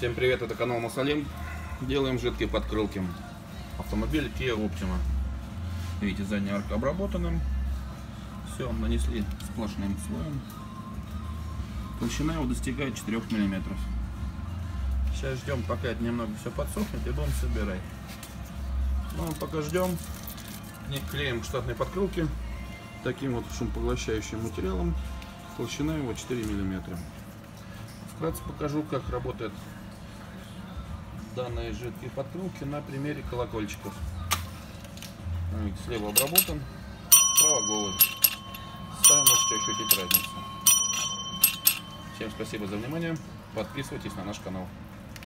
Всем привет, это канал Масалим. Делаем жидкие подкрылки. Автомобиль Kia Optima. Видите, задняя арка обработана. Все, нанесли сплошным слоем. Толщина его достигает 4 мм. Сейчас ждем, пока это немного все подсохнет и будем собирать. Ну, пока ждем, не клеим штатные подкрылки таким вот шумопоглощающим материалом. Толщина его 4 мм. Вкратце покажу, как работает данные жидкие подкрылки на примере колокольчиков. Слева обработан, справа голый. Сами можете ощутить разницу. Всем спасибо за внимание. Подписывайтесь на наш канал.